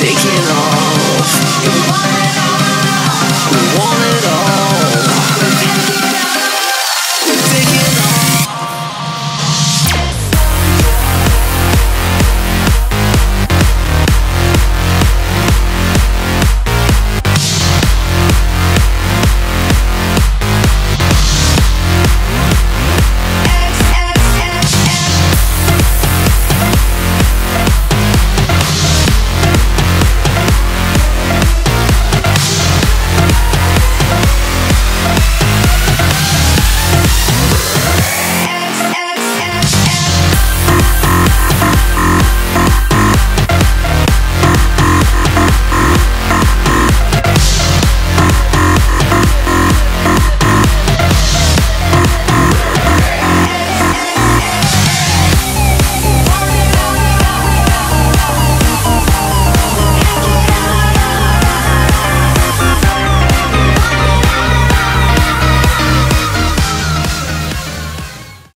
Take it off.